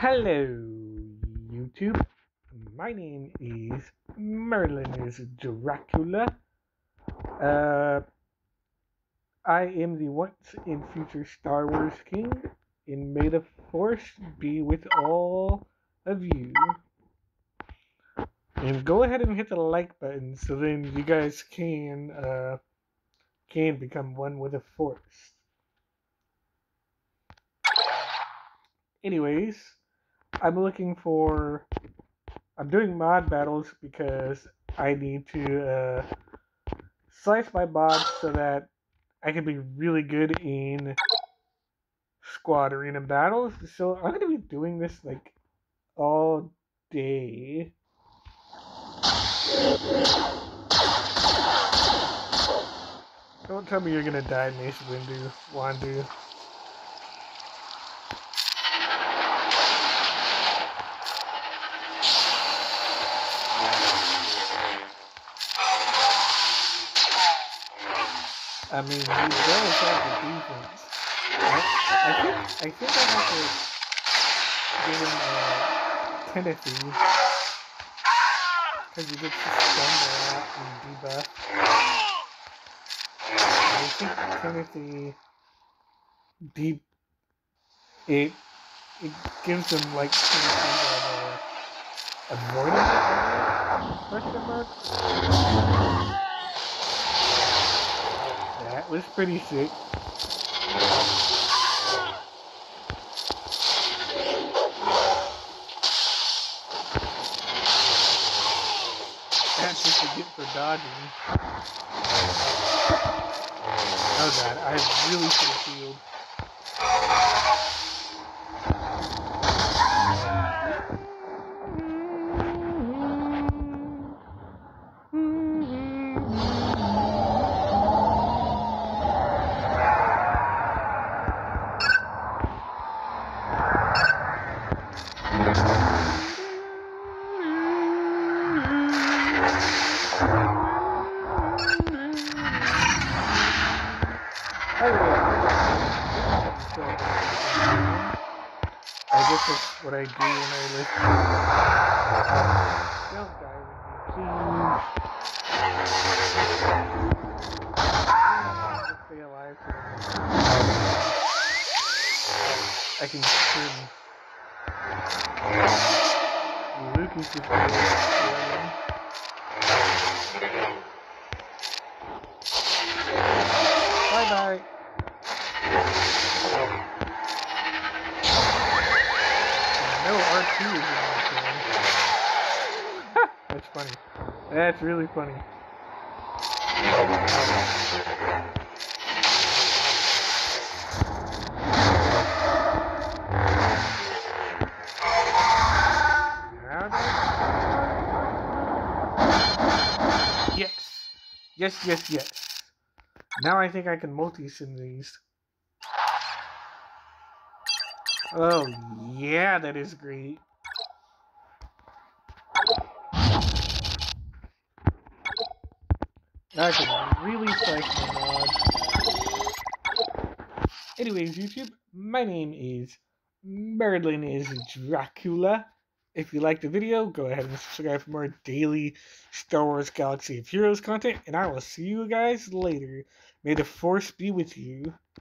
Hello, YouTube. My name is Merlin is Dracula. Uh, I am the once and future Star Wars King, and may the Force be with all of you. And go ahead and hit the like button so then you guys can uh, can become one with the Force. Anyways, I'm looking for. I'm doing mod battles because I need to uh, slice my mods so that I can be really good in squad arena battles. So I'm gonna be doing this like all day. Don't tell me you're gonna die, Mace Windu, Wandu. I mean, he does have the defense. I, I think I think I have to give him uh, Timothy because he gets suspended a lot in debuff. I think Timothy deep it it gives him like some kind of uh, avoidance question mark. Was pretty sick. That's just a get for dodging. Oh god, I really should have healed. I guess that's what I do when I alive I can swim. Luke No R2 is in. That's funny. That's really funny. Yes! Yes, yes, yes. Now I think I can multi-sim these. Oh, yeah, that is great. I can really my mod. Anyways, YouTube, my name is Merlin is Dracula. If you liked the video, go ahead and subscribe for more daily Star Wars Galaxy of Heroes content, and I will see you guys later. May the Force be with you.